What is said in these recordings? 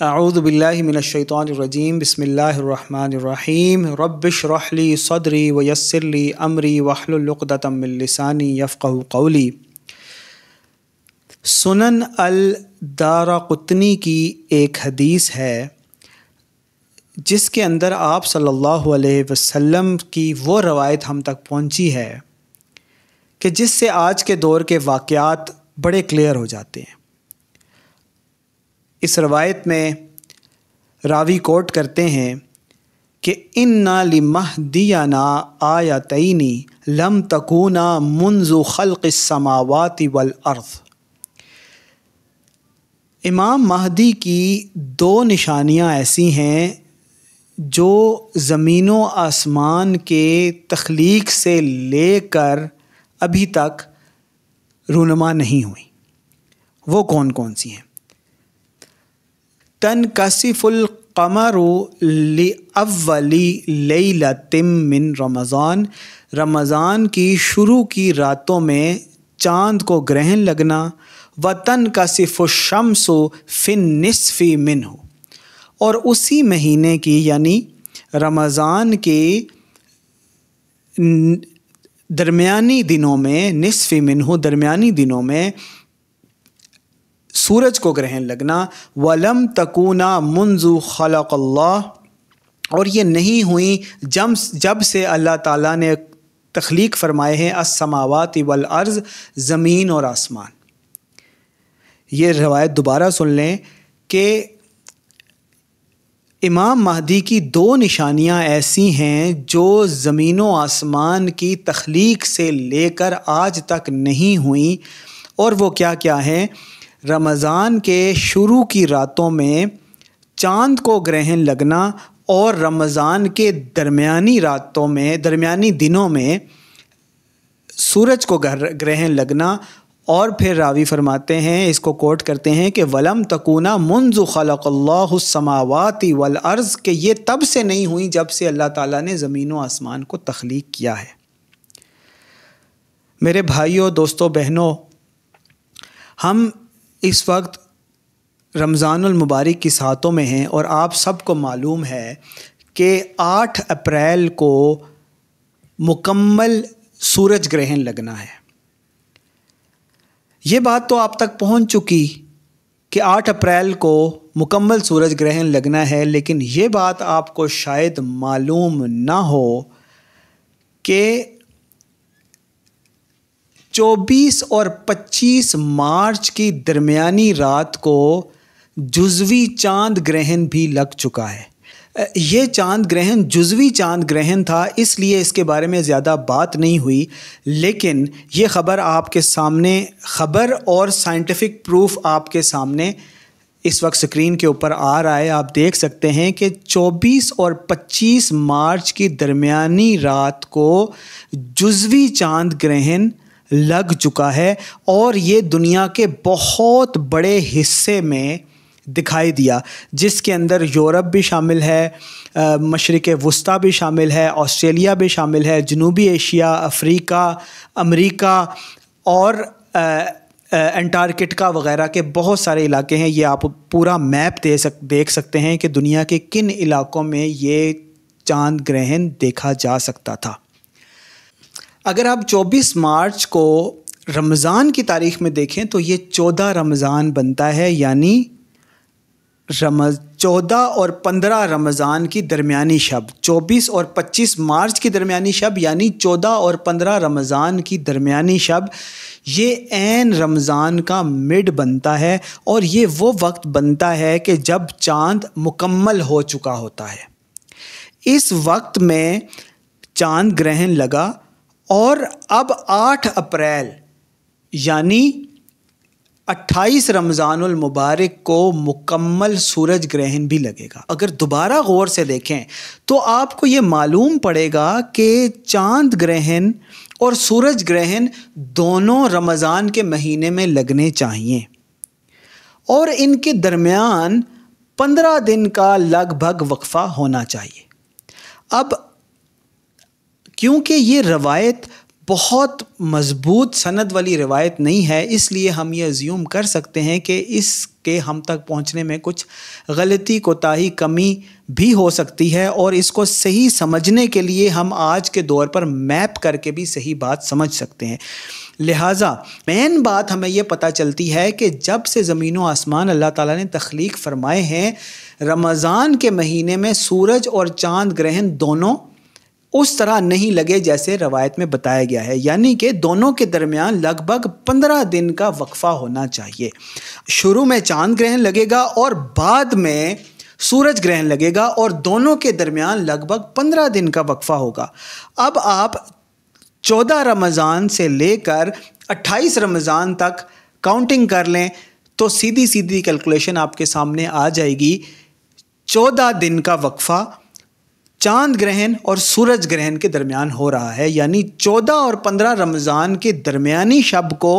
आऊज़बिल्लिमिनशैतानरजीम बसमीम रबिश रहली सदरी व यसरली अमरी वहलुलुक़दतमिलसानी यफ़क़हु कौली सुनन अल दारकुतनी की एक हदीस है जिसके अंदर आप सल्लल्लाहु अलैहि वसल्लम की वो रवायत हम तक पहुँची है कि जिससे आज के दौर के वाक़ात बड़े क्लियर हो जाते हैं। इस रवायत में रावी कोट करते हैं कि इन्ना लिमहदियाना आयतनी लम तकूना मुंजु खल्क़ समावाति वल अर्ज़। इमाम महदी की दो निशानियाँ ऐसी हैं जो ज़मीन आसमान के तख्लीक से लेकर अभी तक रूनमा नहीं हुई। वो कौन कौन सी हैं? तन कसिफ़ुल कमरु अव्वली लतिम मिन रमज़ान रमज़ान की शुरू की रातों में चाँद को ग्रहण लगना व तन का सिफ़ुशमसो फ़िन नसफ़ी मिन हो और उसी महीने की यानी रमज़ान के दरमियानी दिनों में नसफ़ी मिन हो दरमियानी दिनों में सूरज को ग्रहण लगना, वलम तकूना मुंजु खलक़ल्लाह, और ये नहीं हुई जब जब से अल्लाह ताला ने तख्लीक फरमाए हैं असमावत वल अर्ज़, ज़मीन और आसमान। ये रवायत दोबारा सुन लें कि इमाम महदी की दो निशानियाँ ऐसी हैं जो ज़मीन व आसमान की तख्लीक से लेकर आज तक नहीं हुई, और वो क्या क्या हैं? रमज़ान के शुरू की रातों में चाँद को ग्रहण लगना और रमज़ान के दरमियानी रातों में, दरमियानी दिनों में सूरज को ग्रहण लगना और फिर रावी फरमाते हैं, इसको कोट करते हैं कि वलम तकूना मुंजु खलक़ल्लासमावाती वल अर्ज़, के ये तब से नहीं हुई जब से अल्लाह ताला ने ज़मीन व आसमान को तख्लीक किया है। मेरे भाइयों, दोस्तों, बहनों, हम इस वक्त रमज़ानमबारक की सातों में हैं और आप सबको मालूम है कि 8 अप्रैल को मुकम्मल सूरज ग्रहण लगना है। ये बात तो आप तक पहुँच चुकी कि 8 अप्रैल को मुकम्मल सूरज ग्रहण लगना है, लेकिन ये बात आपको शायद मालूम ना हो कि 24 और 25 मार्च की दरमियानी रात को जुजवी चाँद ग्रहण भी लग चुका है। ये चाँद ग्रहण, जुजवी चाँद ग्रहण था, इसलिए इसके बारे में ज़्यादा बात नहीं हुई। लेकिन ये ख़बर आपके सामने, ख़बर और साइंटिफिक प्रूफ आपके सामने इस वक्त स्क्रीन के ऊपर आ रहा है। आप देख सकते हैं कि 24 और 25 मार्च की दरमियानी रात को जुजवी चाँद ग्रहण लग चुका है और ये दुनिया के बहुत बड़े हिस्से में दिखाई दिया, जिसके अंदर यूरोप भी शामिल है मशरक़ वस्ती भी शामिल है, ऑस्ट्रेलिया भी शामिल है, जनूबी एशिया, अफ्रीका, अमेरिका और एंटार्कटिका वगैरह के बहुत सारे इलाके हैं। ये आप पूरा मैप दे सक, देख सकते हैं कि दुनिया के किन इलाकों में ये चाँद ग्रहण देखा जा सकता था। अगर आप 24 मार्च को रमज़ान की तारीख में देखें तो ये 14 रमज़ान बनता है, यानी रमज़, चौदह और पंद्रह रमज़ान की दरमियानी शब। 24 और 25 मार्च की दरमियानी शब, यानी 14 और 15 रमज़ान की दरमियानी शब, ये एन रमज़ान का मिड बनता है, और ये वो वक्त बनता है कि जब चाँद मुकम्मल हो चुका होता है। इस वक्त में चाँद ग्रहण लगा और अब 8 अप्रैल, यानी 28 रमज़ानुल मुबारक को मुकम्मल सूरज ग्रहण भी लगेगा। अगर दोबारा गौर से देखें तो आपको ये मालूम पड़ेगा कि चाँद ग्रहण और सूरज ग्रहण दोनों रमज़ान के महीने में लगने चाहिए। और इनके दरमियान पंद्रह दिन का लगभग वक्फ़ा होना चाहिए। अब क्योंकि ये रवायत बहुत मज़बूत सनद वाली रवायत नहीं है, इसलिए हम ये ज्यूम कर सकते हैं कि इसके हम तक पहुँचने में कुछ गलती, कोताही, कमी भी हो सकती है और इसको सही समझने के लिए हम आज के दौर पर मैप करके भी सही बात समझ सकते हैं। लिहाजा मेन बात हमें यह पता चलती है कि जब से ज़मीन व आसमान अल्लाह ताला ने तख्लीक फरमाए हैं, रमज़ान के महीने में सूरज और चाँद ग्रहण दोनों उस तरह नहीं लगे जैसे रवायत में बताया गया है। यानी कि दोनों के दरमियान लगभग पंद्रह दिन का वक्फ़ा होना चाहिए। शुरू में चाँद ग्रहण लगेगा और बाद में सूरज ग्रहण लगेगा और दोनों के दरमियान लगभग पंद्रह दिन का वक्फ़ा होगा। अब आप चौदह रमज़ान से लेकर अट्ठाईस रमज़ान तक काउंटिंग कर लें तो सीधी सीधी कैलकुलेशन आपके सामने आ जाएगी। चौदह दिन का वक्फ़ा चाँद ग्रहण और सूरज ग्रहण के दरमियान हो रहा है, यानी चौदह और पंद्रह रमज़ान के दरमियानी शब को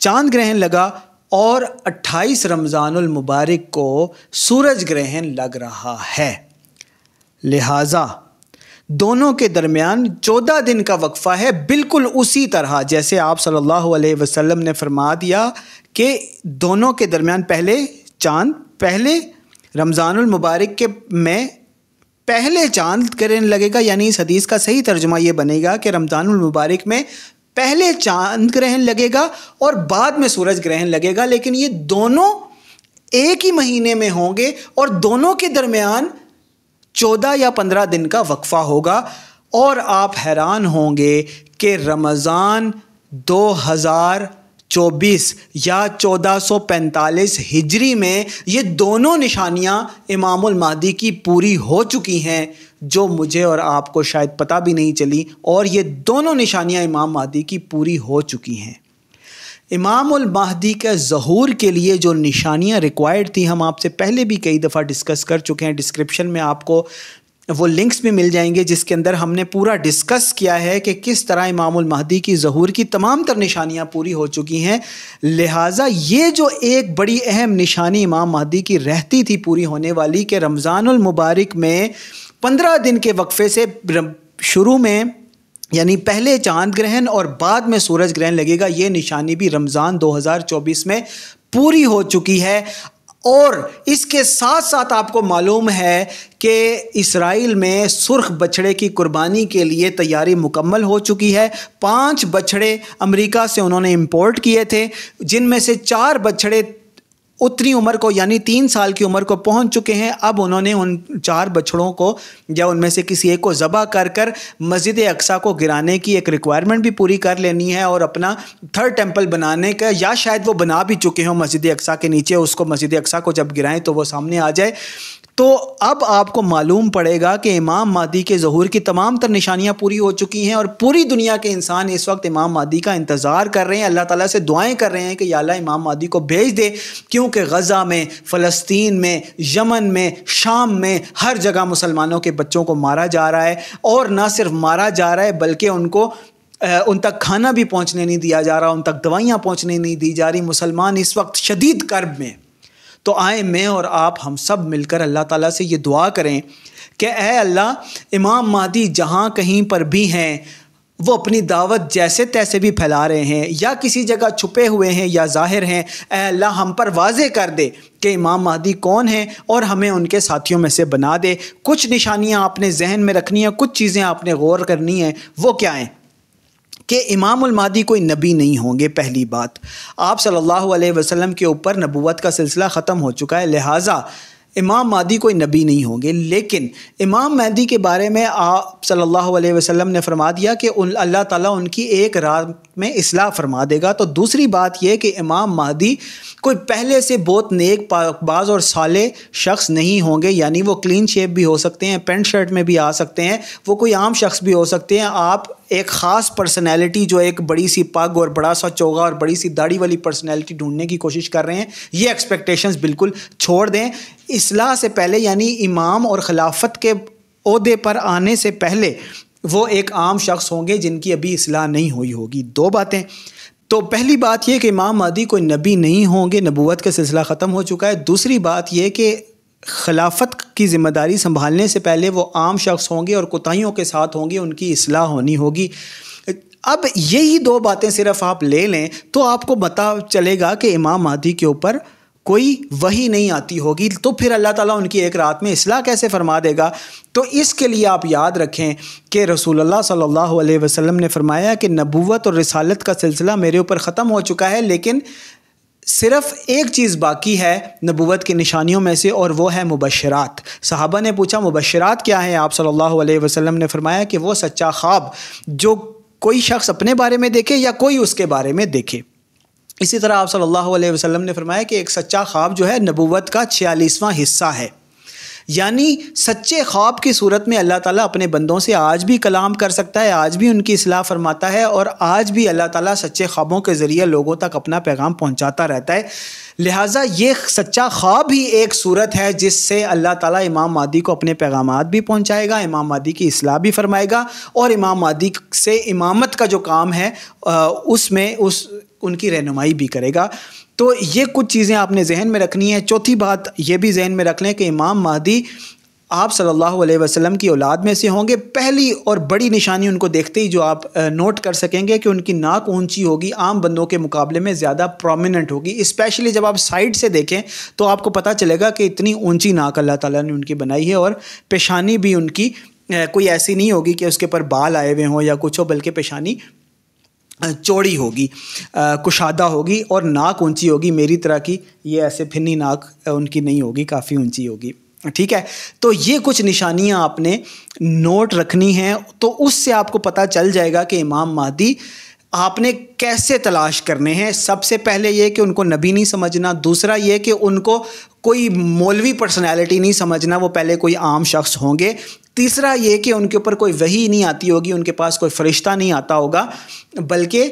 चाँद ग्रहण लगा और 28 रमज़ानुल मुबारक को सूरज ग्रहण लग रहा है। लिहाजा दोनों के दरमियान चौदह दिन का वक्फ़ा है, बिल्कुल उसी तरह जैसे आप सल्लल्लाहु अलैहि वसल्लम ने फरमा दिया कि दोनों के दरमियान पहले चाँद, पहले रमज़ानुल मुबारक के में पहले चाँद ग्रहण लगेगा, यानी इस हदीस का सही तर्जुमा ये बनेगा कि रमज़ानुल मुबारक में पहले चाँद ग्रहण लगेगा और बाद में सूरज ग्रहण लगेगा, लेकिन ये दोनों एक ही महीने में होंगे और दोनों के दरमियान चौदह या पंद्रह दिन का वक्फा होगा। और आप हैरान होंगे कि रमज़ान दो हज़ार चौबीस या चौदह सौ पैंतालीस हिजरी में ये दोनों निशानियाँ इमामुल मादी की पूरी हो चुकी हैं, जो मुझे और आपको शायद पता भी नहीं चली, और ये दोनों निशानियाँ इमाम मादी की पूरी हो चुकी हैं। इमामुल महदी के ज़हूर के लिए जो निशानियाँ रिक्वायर्ड थी, हम आपसे पहले भी कई दफ़ा डिस्कस कर चुके हैं डिस्क्रिप्शन में आपको वो लिंक्स भी मिल जाएँगे जिसके अंदर हमने पूरा डिस्कस किया है कि किस तरह इमामुल महदी की ज़हूर की तमाम तर निशानियाँ पूरी हो चुकी हैं। लिहाजा ये जो एक बड़ी अहम निशानी इमाम महदी की रहती थी पूरी होने वाली कि रमज़ानुल मुबारक में पंद्रह दिन के वक्फे से शुरू में, यानी पहले चाँद ग्रहण और बाद में सूरज ग्रहण लगेगा, ये निशानी भी रमज़ान 2024 में पूरी हो चुकी है। और इसके साथ साथ आपको मालूम है कि इसराइल में सुर्ख बछड़े की कुर्बानी के लिए तैयारी मुकम्मल हो चुकी है। पाँच बछड़े अमेरिका से उन्होंने इंपोर्ट किए थे, जिनमें से चार बछड़े उतनी उम्र को, यानी तीन साल की उम्र को पहुँच चुके हैं। अब उन्होंने उन चार बछड़ों को, या उनमें से किसी एक को ज़बा कर कर मस्जिद अक्सा को गिराने की एक रिक्वायरमेंट भी पूरी कर लेनी है और अपना थर्ड टेंपल बनाने का, या शायद वो बना भी चुके हों मस्जिद अक्सा के नीचे। उसको मस्जिद अक्सा को जब गिराएँ तो वो सामने आ जाए। तो अब आपको मालूम पड़ेगा कि इमाम मादी के जहूर की तमाम तर निशानियाँ पूरी हो चुकी हैं और पूरी दुनिया के इंसान इस वक्त इमाम मादी का इंतज़ार कर रहे हैं। अल्लाह ताला से दुआएँ कर रहे हैं कि अल्लाह इमाम मादी को भेज दे, क्योंकि गज़ा में, फ़लस्तीन में, यमन में, शाम में हर जगह मुसलमानों के बच्चों को मारा जा रहा है और ना सिर्फ़ मारा जा रहा है, बल्कि उनको उन तक खाना भी पहुँचने नहीं दिया जा रहा, उन तक दवाइयाँ पहुँचने नहीं दी जा रही। मुसलमान इस वक्त शदीद कर्ब में। तो आए मैं और आप हम सब मिलकर अल्लाह ताला से ये दुआ करें कि ए अल्लाह, इमाम महदी जहाँ कहीं पर भी हैं, वो अपनी दावत जैसे तैसे भी फैला रहे हैं, या किसी जगह छुपे हुए हैं या ज़ाहिर हैं अल्लाह हम पर वाजे कर दे कि इमाम महदी कौन है और हमें उनके साथियों में से बना दे। कुछ निशानियाँ आपने जहन में रखनी है, कुछ चीज़ें आपने गौर करनी है, वो क्या हैं? कि इमामुल मादी कोई नबी नहीं होंगे, पहली बात। आप सल्लल्लाहु अलैहि वसल्लम के ऊपर नबूवत का सिलसिला ख़त्म हो चुका है, लिहाजा इमाम मादी कोई नबी नहीं होंगे। लेकिन इमाम महदी के बारे में आप सल्लल्लाहु अलैहि वसल्लम ने फरमा दिया कि अल्लाह ताला उनकी एक रात में इसलाह फरमा देगा। तो दूसरी बात यह कि इमाम महदी कोई पहले से बहुत नेक बाज और साले शख्स नहीं होंगे, यानी वो क्लीन शेप भी हो सकते हैं पेंट शर्ट में भी आ सकते हैं, वो कोई आम शख्स भी हो सकते हैं। आप एक ख़ास पर्सनैलिटी जो एक बड़ी सी पग और बड़ा सा चोगा और बड़ी सी दाढ़ी वाली पर्सनैलिटी ढूँढने की कोशिश कर रहे हैं। ये एक्सपेक्टेशंस बिल्कुल छोड़ दें। इसलाह से पहले यानी इमाम और खिलाफत के अहदे पर आने से पहले वो एक आम शख्स होंगे जिनकी अभी इसलाह नहीं हुई होगी। दो बातें। तो पहली बात यह कि इमाम मादी कोई नबी नहीं होंगे। नबूत का सिलसिला ख़त्म हो चुका है। दूसरी बात यह कि खिलाफत की ज़िम्मेदारी संभालने से पहले वो आम शख्स होंगे और कोताहियों के साथ होंगे, उनकी असलाह होनी होगी। अब यही दो बातें सिर्फ़ आप ले लें तो आपको पता चलेगा कि इमाम मादी के ऊपर कोई वही नहीं आती होगी। तो फिर अल्लाह ताला उनकी एक रात में इसलाह कैसे फरमा देगा? तो इसके लिए आप याद रखें कि रसूलुल्लाह सल्लल्लाहु अलैहि वसल्लम ने फरमाया कि नबूवत और रिसालत का सिलसिला मेरे ऊपर ख़त्म हो चुका है, लेकिन सिर्फ़ एक चीज़ बाकी है नबूवत की निशानियों में से और वो है मुबशरात। साहबा ने पूछा, मुबशरात क्या है? आप सल्लल्लाहु अलैहि वसल्लम ने फरमाया कि वो सच्चा ख्वाब, जो कोई शख्स अपने बारे में देखे या कोई उसके बारे में देखे। इसी तरह आप सल्लल्लाहु अलैहि वसल्लम ने फरमाया कि एक सच्चा ख्वाब जो है नबूवत का छियालीसवां हिस्सा है। यानी सच्चे ख्वाब की सूरत में अल्लाह ताला अपने बंदों से आज भी कलाम कर सकता है, आज भी उनकी असलाह फरमाता है और आज भी अल्लाह ताला सच्चे ख्वाबों के ज़रिए लोगों तक अपना पैगाम पहुंचाता रहता है। लिहाजा ये सच्चा ख्वाब ही एक सूरत है जिससे अल्लाह ताला इमाम मादी को अपने पैगाम भी पहुँचाएगा, इमाम मादी की असलाह भी फरमाएगा और इमाम मादी से इमामत का जो काम है उसमें उस, उनकी रहनुमाई भी करेगा। तो ये कुछ चीज़ें आपने जहन में रखनी है। चौथी बात ये भी जहन में रख लें कि इमाम महदी आप सल्लल्लाहु अलैहि वसल्लम की औलाद में से होंगे। पहली और बड़ी निशानी उनको देखते ही जो आप नोट कर सकेंगे कि उनकी नाक ऊँची होगी, आम बंदों के मुकाबले में ज़्यादा प्रोमिनेंट होगी। स्पेशली जब आप साइड से देखें तो आपको पता चलेगा कि इतनी ऊँची नाक अल्लाह ताला ने उनकी बनाई है और पेशानी भी उनकी कोई ऐसी नहीं होगी कि उसके ऊपर बाल आए हुए हों या कुछ हो, बल्कि पेशानी चौड़ी होगी कुशादा होगी और नाक ऊँची होगी। मेरी तरह की ये ऐसे फिनी नाक उनकी नहीं होगी, काफ़ी ऊँची होगी। ठीक है? तो ये कुछ निशानियाँ आपने नोट रखनी हैं तो उससे आपको पता चल जाएगा कि इमाम महदी आपने कैसे तलाश करने हैं। सबसे पहले ये कि उनको नबी नहीं समझना, दूसरा ये कि उनको कोई मौलवी पर्सनैलिटी नहीं समझना, वो पहले कोई आम शख्स होंगे। तीसरा ये कि उनके ऊपर कोई वही नहीं आती होगी, उनके पास कोई फरिश्ता नहीं आता होगा, बल्कि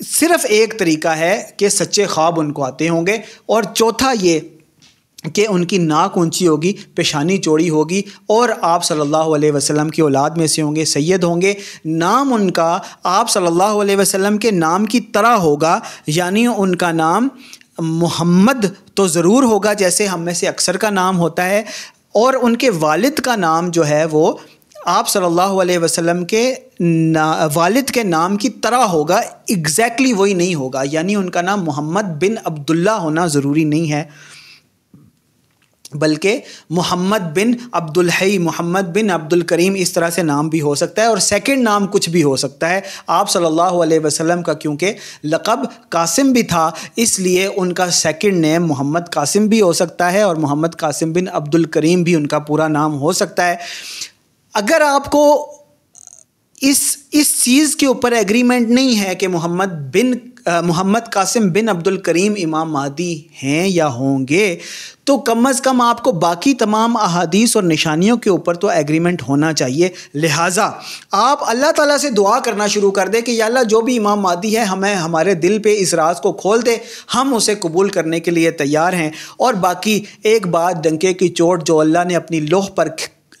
सिर्फ़ एक तरीका है कि सच्चे ख्वाब उनको आते होंगे। और चौथा ये कि उनकी नाक ऊँची होगी, पेशानी चौड़ी होगी, और आप सल्लल्लाहु अलैहि वसल्लम की औलाद में से होंगे, सैयद होंगे। नाम उनका आप सल्लल्लाहु अलैहि वसल्लम के नाम की तरह होगा, यानी उनका नाम मोहम्मद तो ज़रूर होगा, जैसे हम में से अक्सर का नाम होता है। और उनके वालिद का नाम जो है वो आप सल्लल्लाहु अलैहि वसल्लम के ना, वालिद के नाम की तरह होगा एग्जैक्टली exactly वही नहीं होगा। यानी उनका नाम मोहम्मद बिन अब्दुल्ला होना ज़रूरी नहीं है। बल्कि मोहम्मद बिन अब्दुल हई, मोहम्मद बिन अब्दुल करीम इस तरह से नाम भी हो सकता है और सेकंड नाम कुछ भी हो सकता है। आप सल्लल्लाहु अलैहि वसल्लम का, क्योंकि लक़ब कासिम भी था, इसलिए उनका सेकंड नेम मोहम्मद कासिम भी हो सकता है और मोहम्मद कासिम बिन अब्दुल करीम भी उनका पूरा नाम हो सकता है। अगर आपको इस इस चीज़ के ऊपर एग्रीमेंट नहीं है कि मोहम्मद बिन मोहम्मद कासिम बिन अब्दुल करीम इमाम मादी हैं या होंगे तो कम अज़ कम आपको बाकी तमाम अहादीस और निशानियों के ऊपर तो एग्रीमेंट होना चाहिए। लिहाजा आप अल्लाह ताला से दुआ करना शुरू कर दें कि अल्लाह जो भी इमाम मादी है, हमें हमारे दिल पे इस राज को खोल दे। हम उसे कबूल करने के लिए तैयार हैं। और बाकी एक बात डंके की चोट जो अल्लाह ने अपनी लोह पर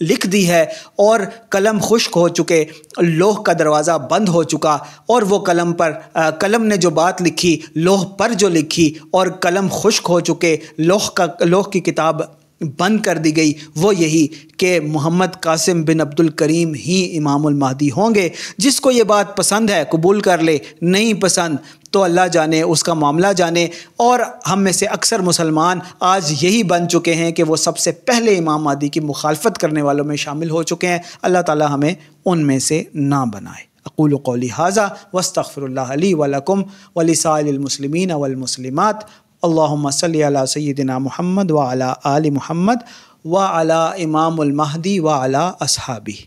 लिख दी है और कलम खुश्क हो चुके लोह का दरवाज़ा बंद हो चुका और वो कलम पर आ, कलम ने जो बात लिखी लोह पर जो लिखी और कलम खुश्क हो चुके लोह का लोह की किताब बंद कर दी गई। वो यही कि मोहम्मद कासिम बिन अब्दुल करीम ही इमामुल महदी होंगे। जिसको ये बात पसंद है, कबूल कर ले। नहीं पसंद तो अल्लाह जाने, उसका मामला जाने। और हम में से अक्सर मुसलमान आज यही बन चुके हैं कि वो सबसे पहले इमाम मादी की मुखालफत करने वालों में शामिल हो चुके हैं। अल्लाह ताला हमें उनमें से ना बनाए। अकूल कौली हाजा वस्तफ़रली वलकुम वलिसालमसलिमिन वलमसलिमात अल्लाम सल सैदिना महमद व अला आल महमद व अला इमामदी व अला असहाबी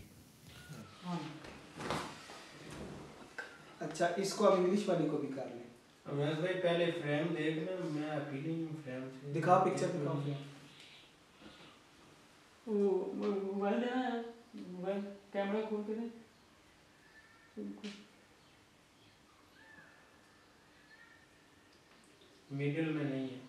अच्छा इसको अब इंग्लिश वाली को भी कर लें। मैं भाई पहले फ्रेम देख लें मैं अपीलिंग फ्रेम से दिखा पिक्चर दिखाओ वो मोबाइल देना है मोबाइल कैमरा खोल के दे मिडिल में नहीं है।